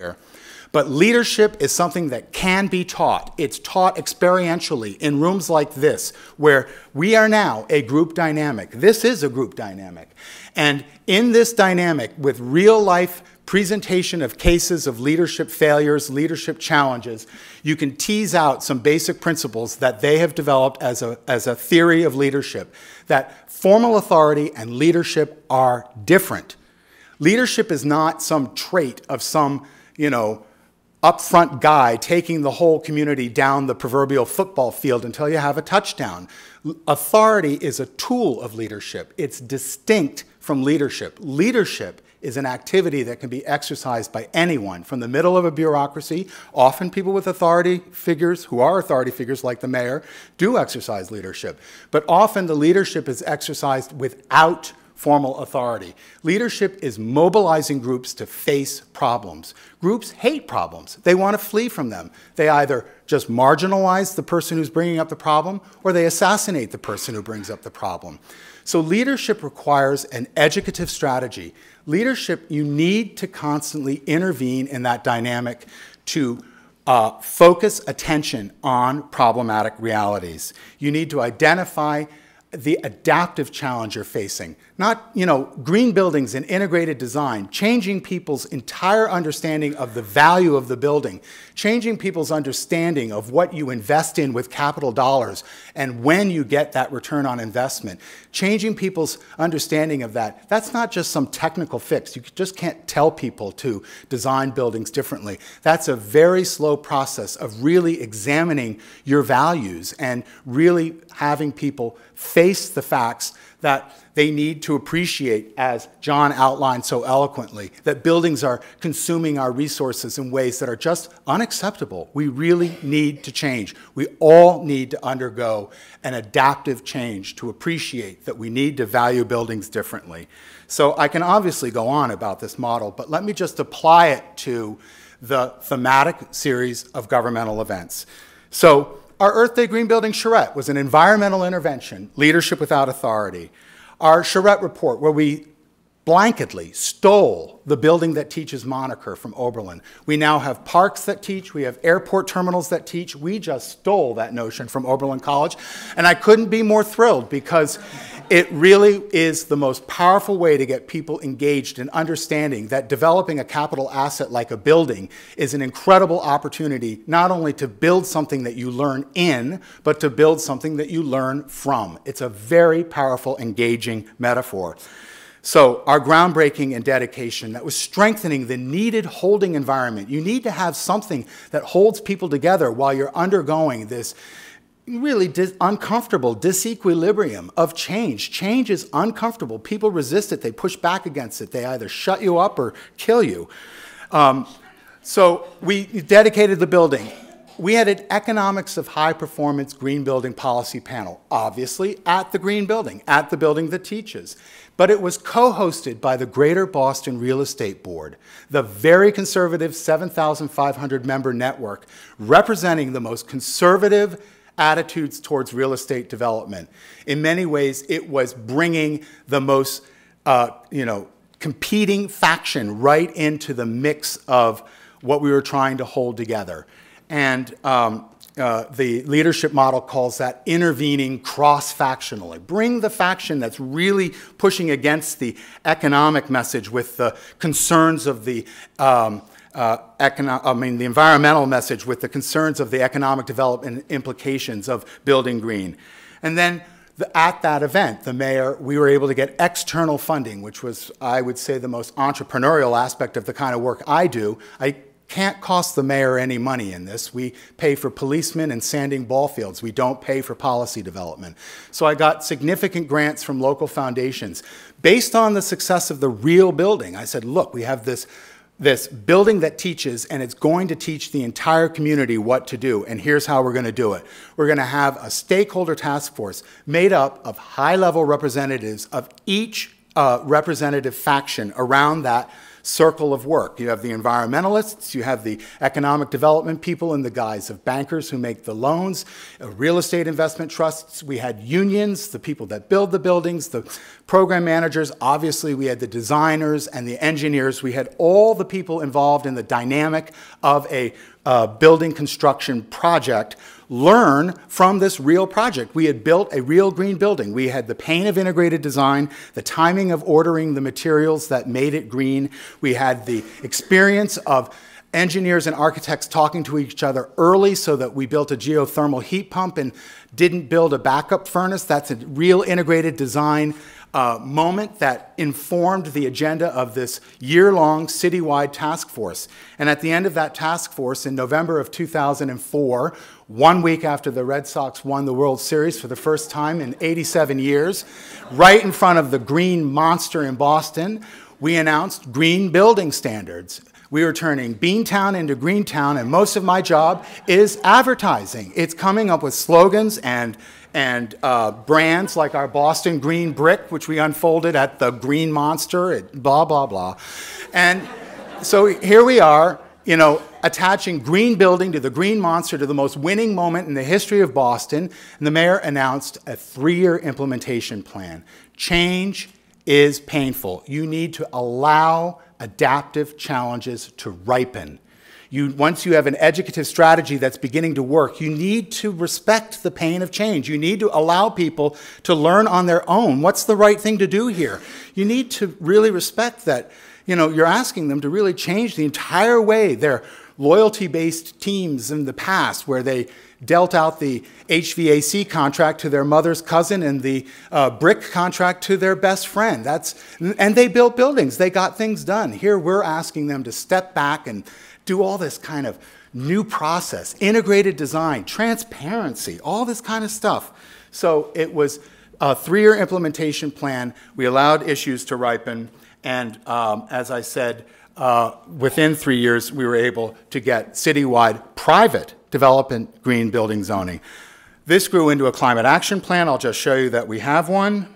here. But leadership is something that can be taught. It's taught experientially in rooms like this, where we are now a group dynamic. This is a group dynamic. And in this dynamic, with real life presentation of cases of leadership failures, leadership challenges, you can tease out some basic principles that they have developed as a, as a theory of leadership, that formal authority and leadership are different. Leadership is not some trait of some, you know, upfront guy taking the whole community down the proverbial football field until you have a touchdown. Authority is a tool of leadership. It's distinct from leadership. Leadership is an activity that can be exercised by anyone from the middle of a bureaucracy. Often people with authority figures, who are authority figures like the mayor, do exercise leadership. But often the leadership is exercised without formal authority. Leadership is mobilizing groups to face problems. Groups hate problems. They want to flee from them. They either just marginalize the person who's bringing up the problem or they assassinate the person who brings up the problem. So leadership requires an educative strategy. Leadership, you need to constantly intervene in that dynamic to uh, focus attention on problematic realities. You need to identify the adaptive challenge you're facing. Not, you know, green buildings and integrated design, changing people's entire understanding of the value of the building, changing people's understanding of what you invest in with capital dollars and when you get that return on investment, changing people's understanding of that. That's not just some technical fix. You just can't tell people to design buildings differently. That's a very slow process of really examining your values and really having people face the facts that they need to appreciate, as John outlined so eloquently, that buildings are consuming our resources in ways that are just unacceptable. We really need to change. We all need to undergo an adaptive change to appreciate that we need to value buildings differently. So I can obviously go on about this model, but let me just apply it to the thematic series of governmental events. So our Earth Day Green Building charrette was an environmental intervention, leadership without authority. Our charrette report, where we blanketly stole the building that teaches moniker from Oberlin. We now have parks that teach, we have airport terminals that teach. We just stole that notion from Oberlin College. And I couldn't be more thrilled because it really is the most powerful way to get people engaged in understanding that developing a capital asset like a building is an incredible opportunity not only to build something that you learn in, but to build something that you learn from. It's a very powerful, engaging metaphor. So, our groundbreaking and dedication that was strengthening the needed holding environment. You need to have something that holds people together while you're undergoing this really dis uncomfortable disequilibrium of change. Change is uncomfortable. People resist it, they push back against it, they either shut you up or kill you. Um, so we dedicated the building. We had an economics of high performance green building policy panel, obviously at the green building, at the building that teaches. But it was co hosted by the Greater Boston Real Estate Board, the very conservative 7,500 member network representing the most conservative attitudes towards real estate development. In many ways, it was bringing the most, uh, you know, competing faction right into the mix of what we were trying to hold together. And um, uh, the leadership model calls that intervening cross-factionally. Bring the faction that's really pushing against the economic message with the concerns of the um, uh, I mean, the environmental message with the concerns of the economic development implications of building green. And then the, at that event, the mayor, we were able to get external funding, which was, I would say, the most entrepreneurial aspect of the kind of work I do. I can't cost the mayor any money in this. We pay for policemen and sanding ball fields. We don't pay for policy development. So I got significant grants from local foundations. Based on the success of the real building, I said, look, we have this this building that teaches, and it's going to teach the entire community what to do. And here's how we're going to do it. We're going to have a stakeholder task force made up of high level representatives of each uh, representative faction around that circle of work. You have the environmentalists, you have the economic development people in the guise of bankers who make the loans, uh, real estate investment trusts. We had unions, the people that build the buildings, the program managers. Obviously, we had the designers and the engineers. We had all the people involved in the dynamic of a uh, building construction project learn from this real project. We had built a real green building. We had the pain of integrated design, the timing of ordering the materials that made it green. We had the experience of engineers and architects talking to each other early so that we built a geothermal heat pump and didn't build a backup furnace. That's a real integrated design uh, moment that informed the agenda of this year-long citywide task force. And at the end of that task force in November of 2004, one week after the Red Sox won the World Series for the first time in 87 years, right in front of the green monster in Boston, we announced green building standards. We are turning Beantown into Greentown, and most of my job is advertising. It's coming up with slogans and and uh, brands like our Boston Green Brick, which we unfolded at the Green Monster, blah, blah, blah. And so here we are, you know, attaching green building to the green monster to the most winning moment in the history of Boston. And the mayor announced a three-year implementation plan. Change is painful. You need to allow adaptive challenges to ripen. You, once you have an educative strategy that's beginning to work, you need to respect the pain of change. You need to allow people to learn on their own. What's the right thing to do here? You need to really respect that, you know, you're asking them to really change the entire way their loyalty-based teams in the past where they dealt out the HVAC contract to their mother's cousin and the uh, brick contract to their best friend. That's, and they built buildings. They got things done. Here we're asking them to step back and do all this kind of new process, integrated design, transparency, all this kind of stuff. So it was a three-year implementation plan. We allowed issues to ripen, and um, as I said, uh, within three years, we were able to get citywide private development green building zoning. This grew into a climate action plan. I'll just show you that we have one.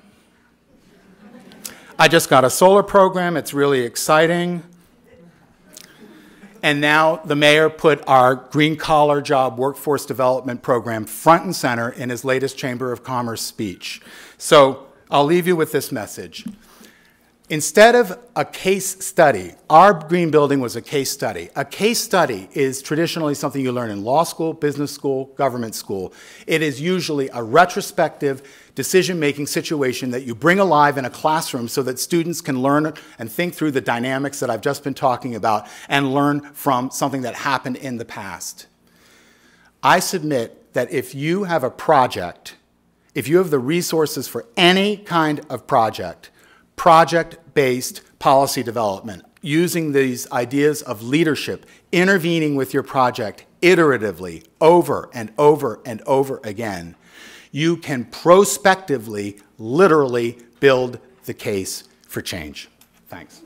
I just got a solar program. It's really exciting. And now the mayor put our green collar job workforce development program front and center in his latest Chamber of Commerce speech. So I'll leave you with this message. Instead of a case study, our green building was a case study. A case study is traditionally something you learn in law school, business school, government school. It is usually a retrospective decision-making situation that you bring alive in a classroom so that students can learn and think through the dynamics that I've just been talking about and learn from something that happened in the past. I submit that if you have a project, if you have the resources for any kind of project, project-based policy development, using these ideas of leadership, intervening with your project iteratively over and over and over again, you can prospectively, literally build the case for change. Thanks.